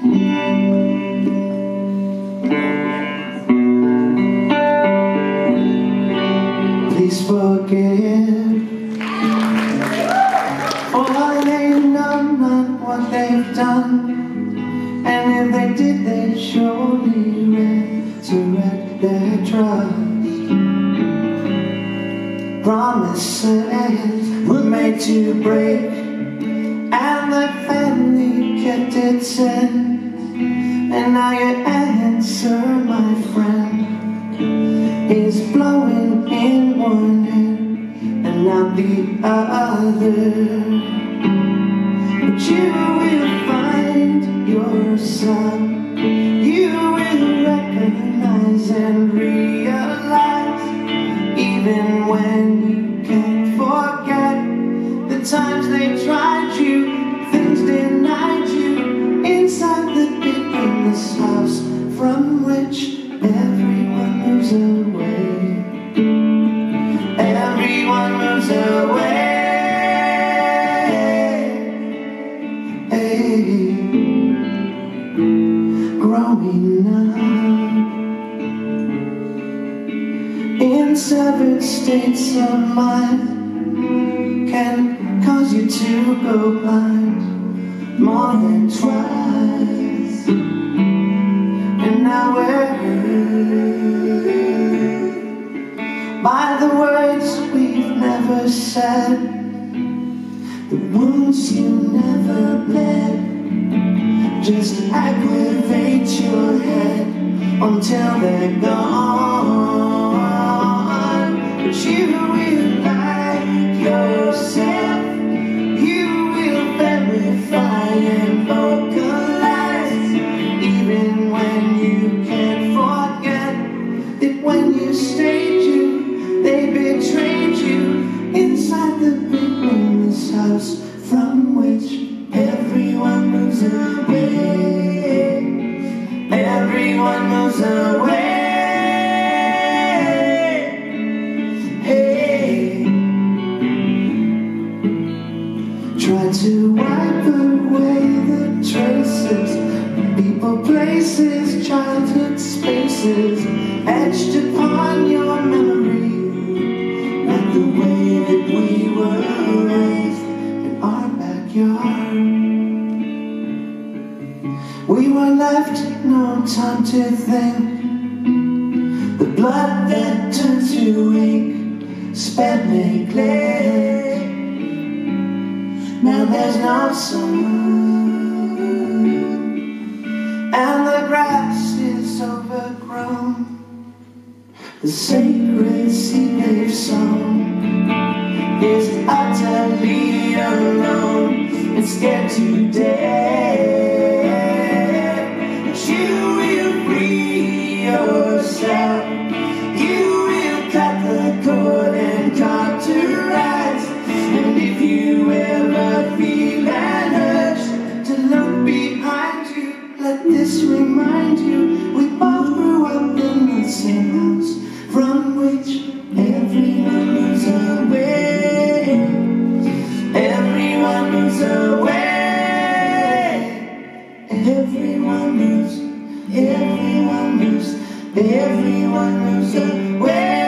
Please forgive all they've known, not what they've done. And if they did, they'd surely resurrect their trust. Promises were made to break, and the family kept its end. And now your answer, my friend, is blowing in one hand and out the other. But you will find yourself, you will recognize and realize, Moves away. Growing up in severed states of mind can cause you to go blind more than twice. And now we're by the we've never said, the wounds you never bled. Just aggravate your head until they're gone. But you will like yourself. You will verify and vocalize, even when you can't forget that when you stayed house from which everyone moves away. Everyone moves away. Hey. Try to wipe away the traces People, places, We were left no time to think. The blood that turned to ink Sped neglect now there's no sun, and the grass is overgrown. The sacred seed they've sown is utterly alone and scared to death. But you will free yourself. You will cut the cord and cauterize. And if you ever feel an urge to look behind you, let this remind you Away. Everyone moves. Everyone moves. Everyone moves away.